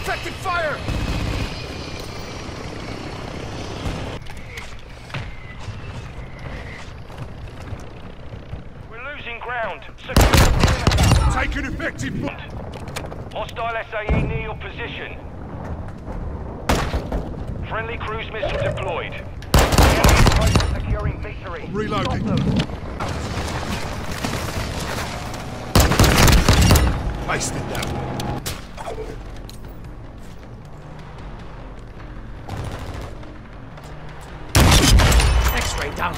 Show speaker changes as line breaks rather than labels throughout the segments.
Effective fire!
We're losing ground. Secure.
Take an effective...
Hostile SAE near your position. Friendly cruise missile deployed. The enemy is close to securing victory.
Reloading. Wasted that one.
X-ray down.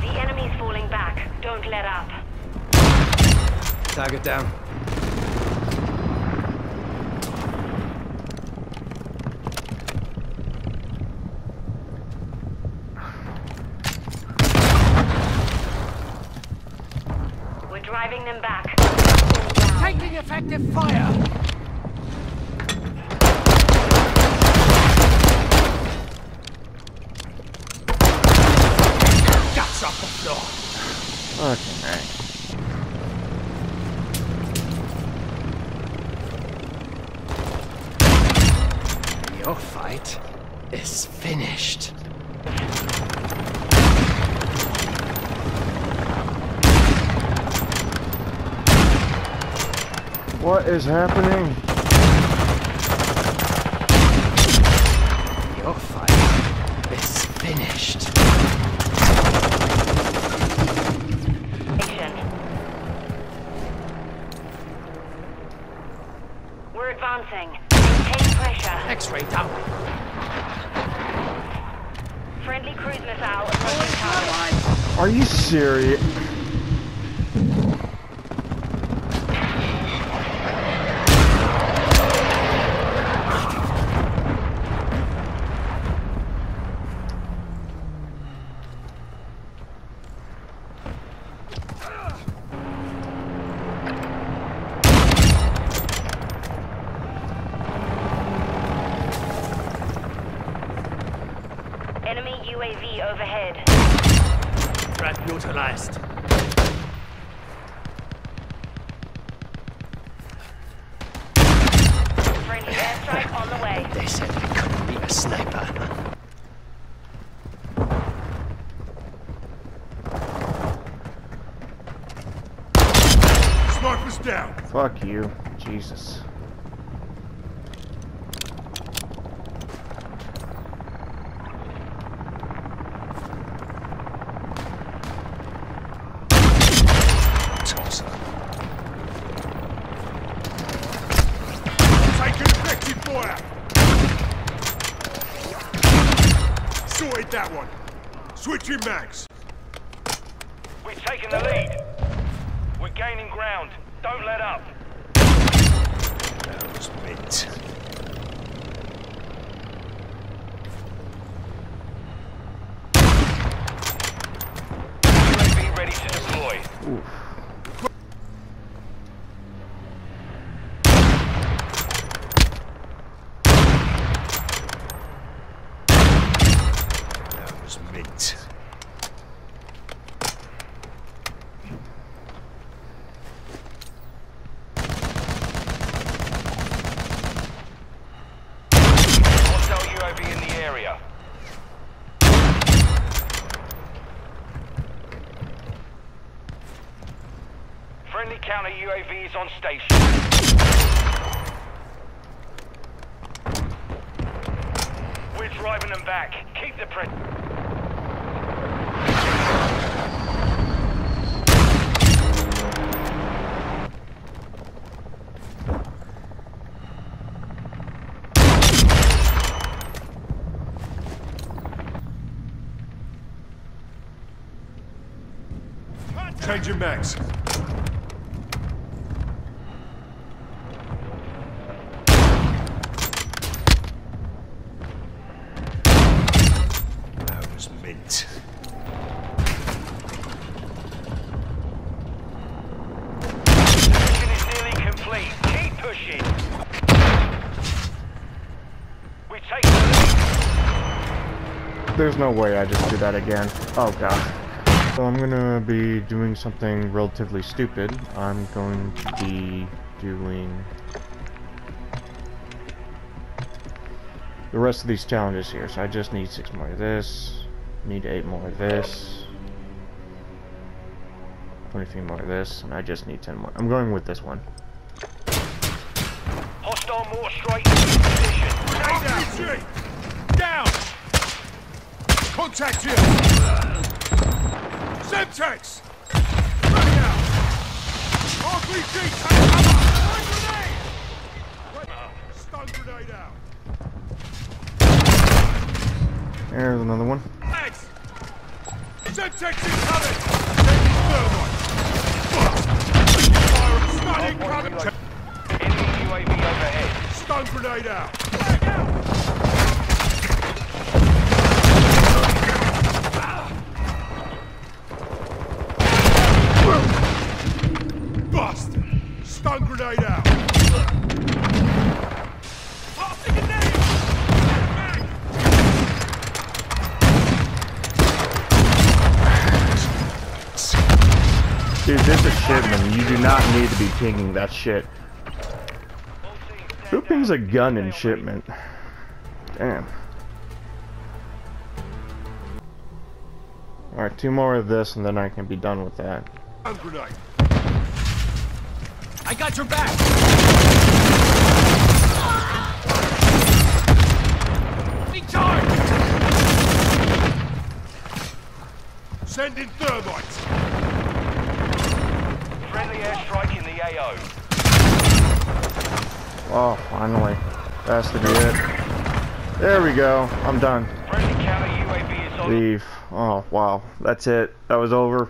The enemy's falling back. Don't let up.
Target down.
We're driving them back.
Taking effective fire. Floor.
Okay.
Your fight is finished.
What is happening?
Your fight is finished.
Advancing. Maintain pressure.
X-ray down.
Friendly cruise missile approaching target.
Are you serious?
Enemy UAV overhead.
Trap neutralized.
Friendly airstrike on the way.
They said I couldn't be a sniper.
Sniper's down.
Fuck you. Jesus.
Tulsa.
Take an effective fire. Sorted that one. Switching mags.
We've taken the lead. We're gaining ground. Don't let up.
That was mint.
UAV ready to deploy.
That was mint.
Hostile UAV in the area. Friendly counter UAV is on station. We're driving them back. Keep the pressure.
Changing mags. That was mint.
Mission is nearly complete. Keep pushing. We've taken the.
There's no way I just do that again. Oh god. So I'm gonna be doing something relatively stupid. I'm going to be doing the rest of these challenges here. So I just need six more of this. Need eight more of this. 23 more of this, and I just need 10 more. I'm going with this one.
Hostile mortar strike in position.
RPG! Down! Contact here! Semtex! Ready out! RPG, take cover! Stun grenade! Stun grenade out!
There's another one.
Legs! Semtex incoming! Taking thermite! Fire and stun incoming!
Oh Enemy UAV overhead.
Stun grenade out! Bust! Stun grenade out!
Dude, this is shipment. You do not need to be pinging that shit. Who pings a gun in shipment? Damn. Alright, two more of this and then I can be done with that.
I got your back! Be charged!
Sending thermite!
Friendly airstrike in the AO.
Oh, finally. That's to be it. There we go. I'm done.
Friendly counter UAV is on.
Leave. Oh, wow. That's it. That was over.